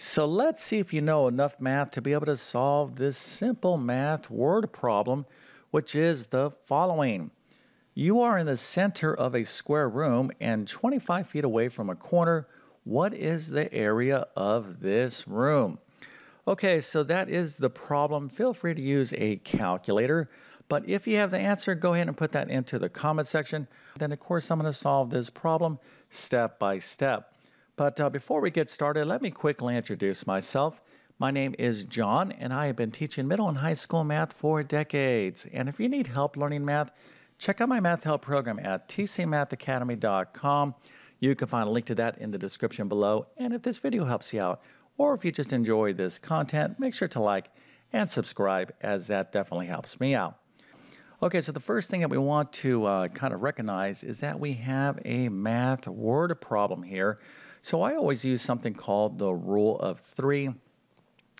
So let's see if you know enough math to be able to solve this simple math word problem, which is the following. You are in the center of a square room and 25 feet away from a corner. What is the area of this room? Okay, so that is the problem. Feel free to use a calculator. But if you have the answer, go ahead and put that into the comment section. Then, of course, I'm going to solve this problem step by step. But uh, before we get started, let me quickly introduce myself. My name is John, and I have been teaching middle and high school math for decades. And if you need help learning math, check out my math help program at tcmathacademy.com. You can find a link to that in the description below. And if this video helps you out, or if you just enjoy this content, make sure to like and subscribe, as that definitely helps me out. Okay, so the first thing that we want to uh, kind of recognize is that we have a math word problem here. So I always use something called the rule of three,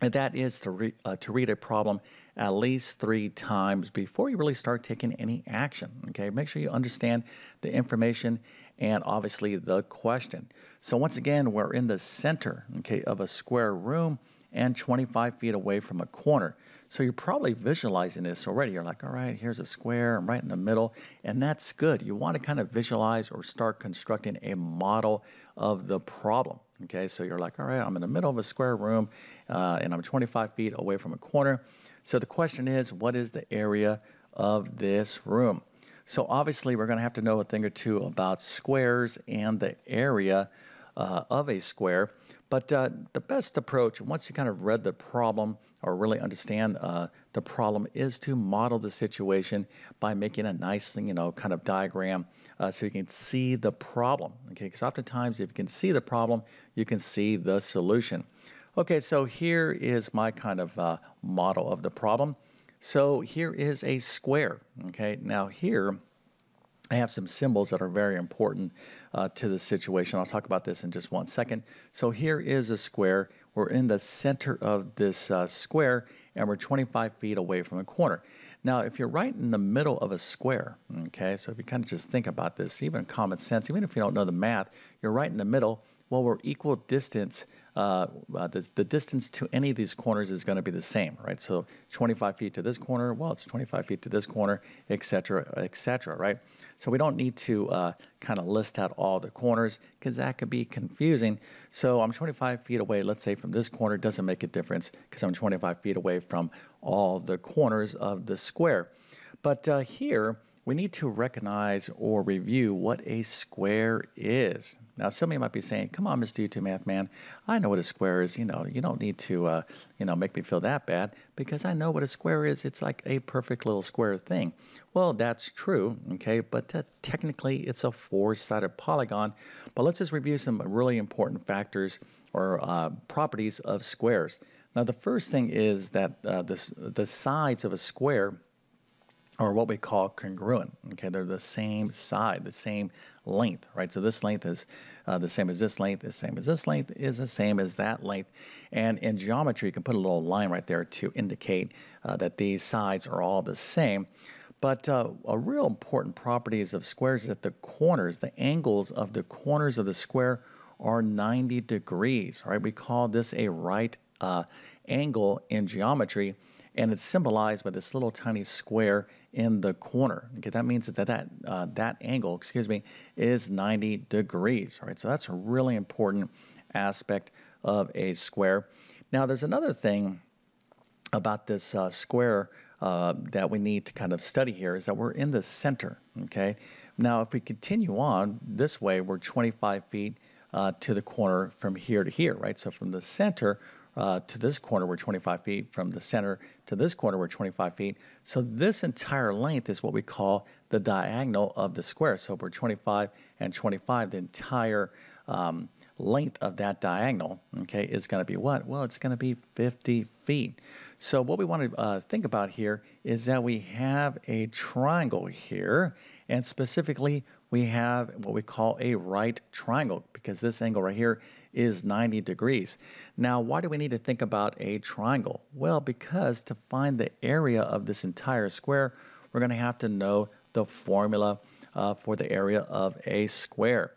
and that is to, re- uh, to read a problem at least three times before you really start taking any action. Okay, make sure you understand the information and obviously the question. So once again, we're in the center, okay, of a square room and 25 feet away from a corner. So you're probably visualizing this already. You're like, all right, here's a square, I'm right in the middle, and that's good. You want to kind of visualize or start constructing a model of the problem. Okay, so you're like, all right, I'm in the middle of a square room uh, and I'm 25 feet away from a corner. So the question is, what is the area of this room? So obviously, we're going to have to know a thing or two about squares and the area uh, of a square. But uh, the best approach, once you kind of read the problem or really understand uh, the problem, is to model the situation by making a nice, thing you know, kind of diagram uh, so you can see the problem. Okay, because oftentimes if you can see the problem, you can see the solution. Okay, so here is my kind of uh, model of the problem. So here is a square. Okay, now here I have some symbols that are very important uh, to the situation. I'll talk about this in just one second. So here is a square. We're in the center of this uh, square and we're 25 feet away from a corner. Now, if you're right in the middle of a square, okay, so if you kind of just think about this, even common sense, even if you don't know the math, you're right in the middle. Well, we're equal distance uh, uh, the, the distance to any of these corners is going to be the same, right? So 25 feet to this corner, well, it's 25 feet to this corner, et cetera, et cetera, right? So we don't need to uh, kind of list out all the corners because that could be confusing. So I'm 25 feet away, let's say from this corner, doesn't make a difference because I'm 25 feet away from all the corners of the square. But uh, here, we need to recognize or review what a square is. Now, some of you might be saying, come on, Mr. YouTube Math Man, I know what a square is. You know, you don't need to, uh, you know, make me feel that bad because I know what a square is. It's like a perfect little square thing. Well, that's true, okay, but uh, technically it's a four-sided polygon. But let's just review some really important factors or uh, properties of squares. Now, the first thing is that uh, the, the sides of a square or what we call congruent. Okay, they're the same side, the same length, right? So this length is uh, the same as this length, the same as this length is the same as that length. And in geometry, you can put a little line right there to indicate uh, that these sides are all the same. But uh, a real important properties of squares is that the corners, the angles of the corners of the square are 90 degrees, right? We call this a right uh, angle in geometry and it's symbolized by this little tiny square in the corner. Okay, that means that that uh, that angle, excuse me, is 90 degrees. All right, so that's a really important aspect of a square. Now, there's another thing about this uh, square uh, that we need to kind of study here is that we're in the center. Okay, now if we continue on this way, we're 25 feet uh, to the corner from here to here, right? So from the center, uh, to this corner, we're 25 feet. From the center to this corner, we're 25 feet. So this entire length is what we call the diagonal of the square. So we're 25 and 25. The entire um, length of that diagonal, okay, is going to be what? Well, it's going to be 50 feet. So what we want to uh, think about here is that we have a triangle here, and specifically we have what we call a right triangle because this angle right here is 90 degrees. Now, why do we need to think about a triangle? Well, because to find the area of this entire square, we're going to have to know the formula uh, for the area of a square.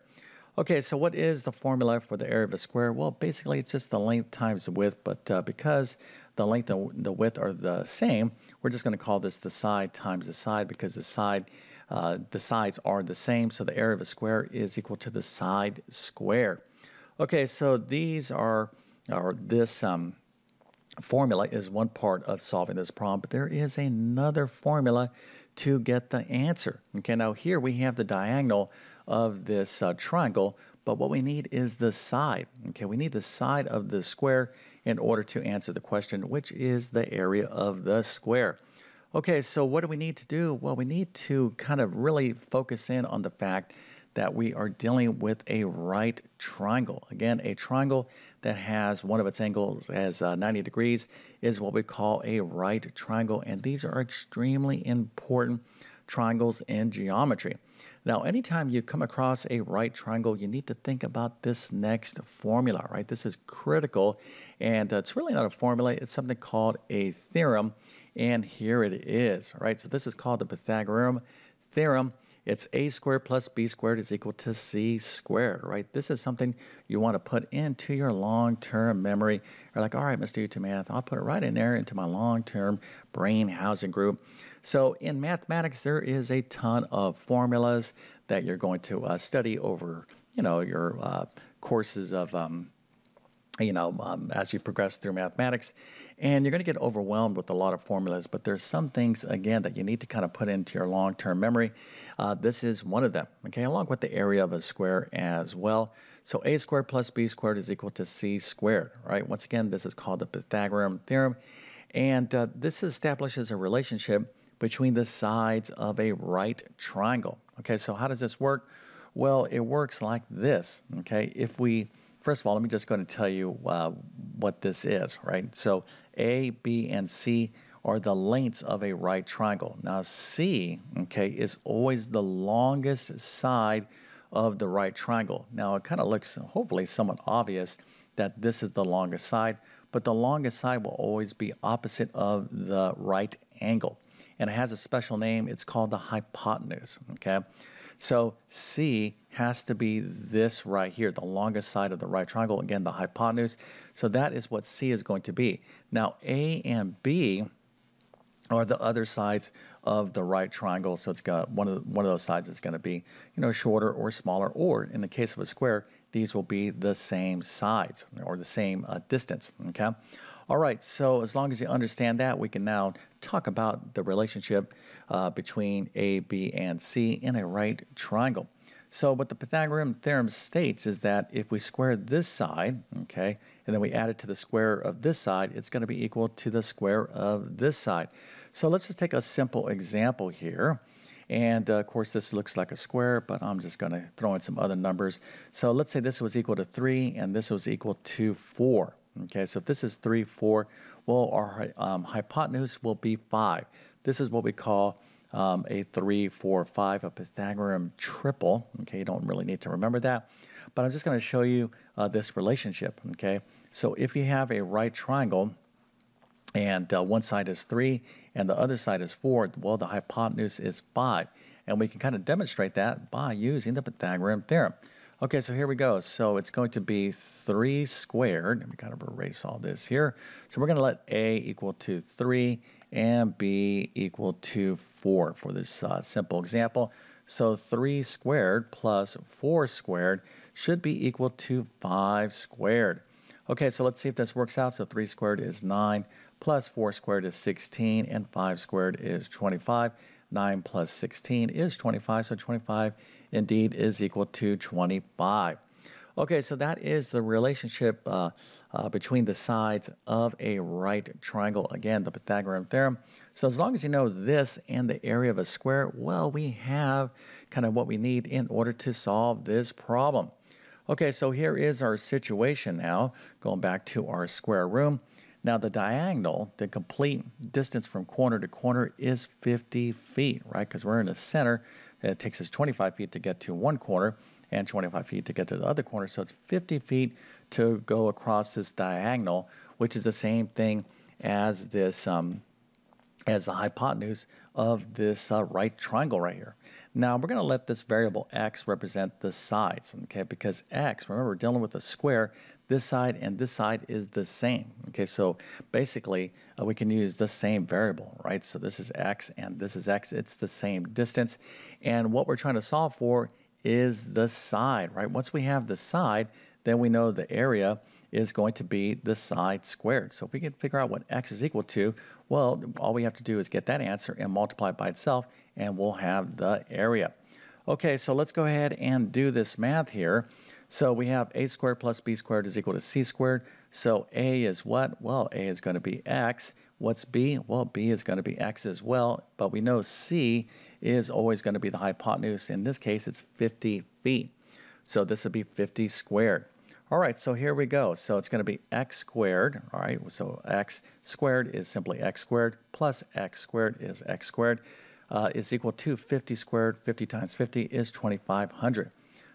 Okay, so what is the formula for the area of a square? Well, basically it's just the length times the width, but uh, because the length and the width are the same, we're just going to call this the side times the side because the side, uh, the sides are the same, so the area of a square is equal to the side square. Okay, so these are, or this um, formula is one part of solving this problem, but there is another formula to get the answer. Okay, now here we have the diagonal of this uh, triangle, but what we need is the side. Okay, we need the side of the square in order to answer the question, which is the area of the square. Okay, so what do we need to do? Well, we need to kind of really focus in on the fact that we are dealing with a right triangle. Again, a triangle that has one of its angles as uh, 90 degrees is what we call a right triangle, and these are extremely important triangles in geometry. Now, anytime you come across a right triangle, you need to think about this next formula, right? This is critical, and it's really not a formula, it's something called a theorem, and here it is, right? So this is called the Pythagorean theorem, it's a squared plus b squared is equal to c squared, right? This is something you want to put into your long-term memory. You're like, all right, Mr. YouTube Math, I'll put it right in there into my long-term brain housing group. So in mathematics, there is a ton of formulas that you're going to uh, study over, you know, your uh, courses of um, you know, um, as you progress through mathematics. And you're going to get overwhelmed with a lot of formulas, but there's some things, again, that you need to kind of put into your long term memory. Uh, this is one of them, okay, along with the area of a square as well. So a squared plus b squared is equal to c squared, right? Once again, this is called the Pythagorean theorem. And uh, this establishes a relationship between the sides of a right triangle. Okay, so how does this work? Well, it works like this, okay? If we first of all, let me just go and tell you uh, what this is, right? So A, B, and C are the lengths of a right triangle. Now C, okay, is always the longest side of the right triangle. Now it kind of looks hopefully somewhat obvious that this is the longest side, but the longest side will always be opposite of the right angle. And it has a special name, it's called the hypotenuse, okay? So C has to be this right here, the longest side of the right triangle, again, the hypotenuse. So that is what C is going to be. Now A and B are the other sides of the right triangle. So it's got one of the, one of those sides is going to be, you know, shorter or smaller, or in the case of a square, these will be the same sides or the same uh, distance. Okay. All right, so as long as you understand that, we can now talk about the relationship uh, between A, B, and C in a right triangle. So what the Pythagorean theorem states is that if we square this side, okay, and then we add it to the square of this side, it's going to be equal to the square of this side. So let's just take a simple example here. And uh, of course, this looks like a square, but I'm just going to throw in some other numbers. So let's say this was equal to 3 and this was equal to 4. Okay, so if this is 3, 4, well, our um, hypotenuse will be 5. This is what we call um, a 3, 4, 5, a Pythagorean triple. Okay, you don't really need to remember that. But I'm just going to show you uh, this relationship. Okay, so if you have a right triangle, and uh, one side is 3 and the other side is 4, well, the hypotenuse is 5. And we can kind of demonstrate that by using the Pythagorean theorem. Okay, so here we go. So it's going to be 3 squared. Let me kind of erase all this here. So we're going to let A equal to 3 and B equal to 4 for this uh, simple example. So 3 squared plus 4 squared should be equal to 5 squared. Okay, so let's see if this works out. So 3 squared is 9, plus 4 squared is 16, and 5 squared is 25. 9 plus 16 is 25, so 25 indeed is equal to 25. Okay, so that is the relationship uh, uh, between the sides of a right triangle. Again, the Pythagorean theorem. So as long as you know this and the area of a square, well, we have kind of what we need in order to solve this problem. Okay, so here is our situation now, going back to our square room. Now the diagonal, the complete distance from corner to corner is 50 feet, right? Because we're in the center. It takes us 25 feet to get to one corner and 25 feet to get to the other corner. So it's 50 feet to go across this diagonal, which is the same thing as this um, as the hypotenuse of this uh, right triangle right here. Now we're going to let this variable x represent the sides, okay? Because x, remember, we're dealing with a square. This side and this side is the same, okay? So basically, uh, we can use the same variable, right? So this is x and this is x. It's the same distance. And what we're trying to solve for is the side, right? Once we have the side, then we know the area is going to be the side squared. So if we can figure out what x is equal to, well, all we have to do is get that answer and multiply it by itself, and we'll have the area. Okay, so let's go ahead and do this math here. So we have a squared plus b squared is equal to c squared. So a is what? Well, a is going to be x. What's b? Well, b is going to be x as well, but we know c is always going to be the hypotenuse. In this case, it's 50 feet. So this would be 50 squared. All right, so here we go. So it's going to be x squared. All right, so x squared is simply x squared plus x squared is x squared uh, is equal to 50 squared. 50 times 50 is 2500.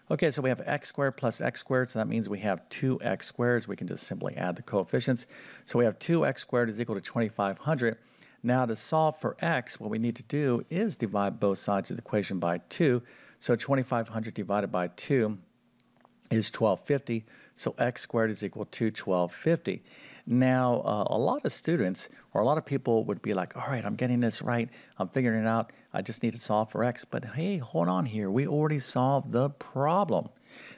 Okay, so we have x squared plus x squared, so that means we have 2x squares. We can just simply add the coefficients. So we have 2x squared is equal to 2500. Now to solve for x, what we need to do is divide both sides of the equation by 2. So 2500 divided by 2 is 1250. So x squared is equal to 1250. Now, uh, a lot of students or a lot of people would be like, all right, I'm getting this right. I'm figuring it out. I just need to solve for x. But hey, hold on here. We already solved the problem.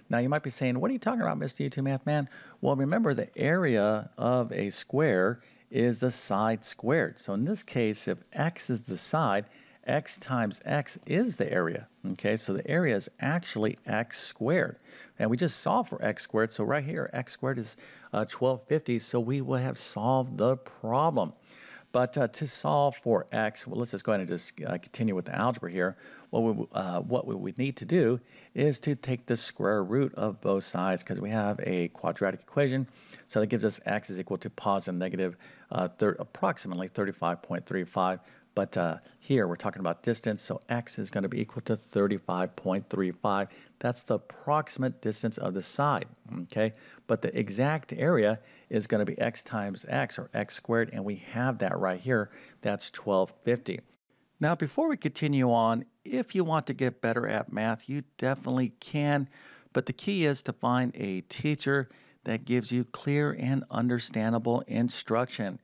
Now, you might be saying, what are you talking about, Mr. YouTube Math Man? Well, remember the area of a square is the side squared. So in this case, if x is the side, x times x is the area. Okay, so the area is actually x squared. And we just solved for x squared, so right here, x squared is uh, 1250, so we will have solved the problem. But uh, to solve for x, well, let's just go ahead and just uh, continue with the algebra here. What we, uh, what we would need to do is to take the square root of both sides because we have a quadratic equation. So that gives us x is equal to positive negative, uh, approximately 35.35 but uh, here we're talking about distance, so x is going to be equal to 35.35. That's the approximate distance of the side, okay? But the exact area is going to be x times x, or x squared, and we have that right here. That's 1250. Now, before we continue on, if you want to get better at math, you definitely can, but the key is to find a teacher that gives you clear and understandable instruction.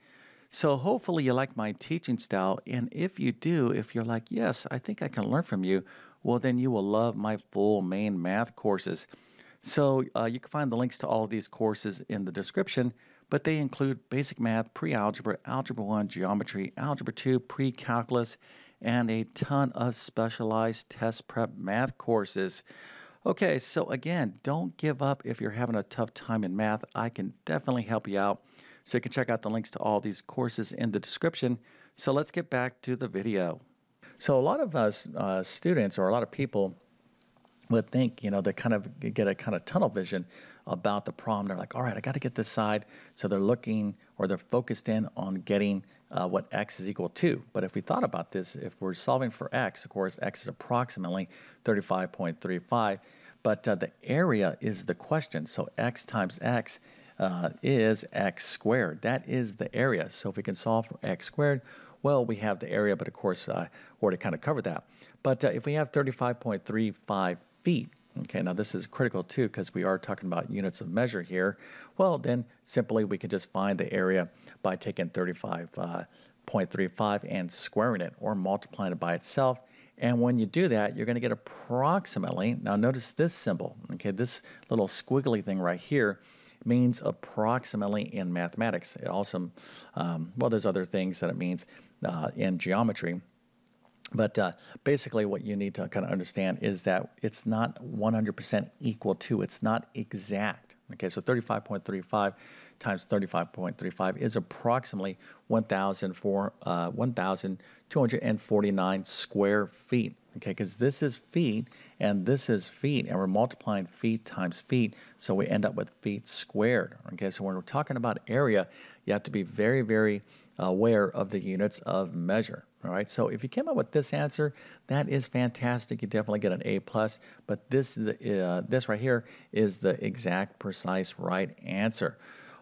So hopefully you like my teaching style. And if you do, if you're like, yes, I think I can learn from you, well, then you will love my full main math courses. So uh, you can find the links to all of these courses in the description, but they include basic math, pre-algebra, algebra 1, geometry, algebra 2, pre-calculus, and a ton of specialized test prep math courses. Okay, so again, don't give up if you're having a tough time in math. I can definitely help you out. So you can check out the links to all these courses in the description. So let's get back to the video. So a lot of us uh, students or a lot of people would think, you know, they kind of get a kind of tunnel vision about the problem. They're like, all right, I got to get this side. So they're looking or they're focused in on getting uh, what x is equal to. But if we thought about this, if we're solving for x, of course, x is approximately 35.35, but uh, the area is the question. So x times x uh, is x squared. That is the area. So if we can solve for x squared, well, we have the area, but of course, uh, already kind of covered that. But uh, if we have 35.35 feet, okay, now this is critical too because we are talking about units of measure here, well, then simply we can just find the area by taking 35.35 uh, and squaring it or multiplying it by itself. And when you do that, you're going to get approximately, now notice this symbol, okay, this little squiggly thing right here means approximately in mathematics. It also, um, well, there's other things that it means uh, in geometry. But uh, basically, what you need to kind of understand is that it's not 100% equal to, it's not exact. Okay, so 35.35 times 35.35 is approximately 1,249 uh, square feet okay, because this is feet and this is feet, and we're multiplying feet times feet, so we end up with feet squared, okay? So when we're talking about area, you have to be very, very aware of the units of measure, all right? So if you came up with this answer, that is fantastic. You definitely get an A+, plus. but this, uh, this right here is the exact, precise right answer.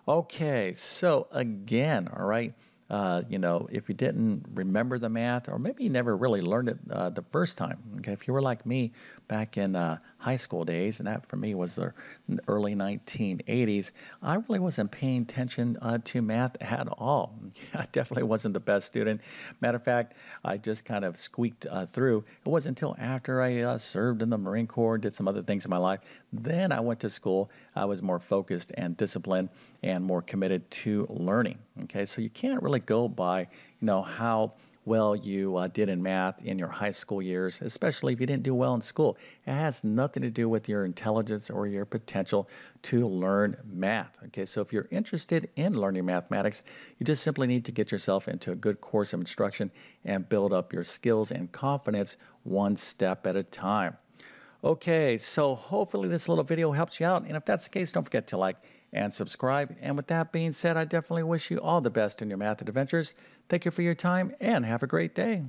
Okay, so again, all right, uh, you know, if you didn't remember the math, or maybe you never really learned it uh, the first time. Okay, if you were like me back in uh, high school days, and that for me was the early 1980s, I really wasn't paying attention uh, to math at all. I definitely wasn't the best student. Matter of fact, I just kind of squeaked uh, through. It wasn't until after I uh, served in the Marine Corps, did some other things in my life, then I went to school. I was more focused and disciplined and more committed to learning. Okay, so you can't really go by, you know, how well you uh, did in math in your high school years, especially if you didn't do well in school. It has nothing to do with your intelligence or your potential to learn math. Okay, so if you're interested in learning mathematics, you just simply need to get yourself into a good course of instruction and build up your skills and confidence one step at a time. Okay, so hopefully this little video helps you out. And if that's the case, don't forget to like and subscribe. And with that being said, I definitely wish you all the best in your math adventures. Thank you for your time and have a great day.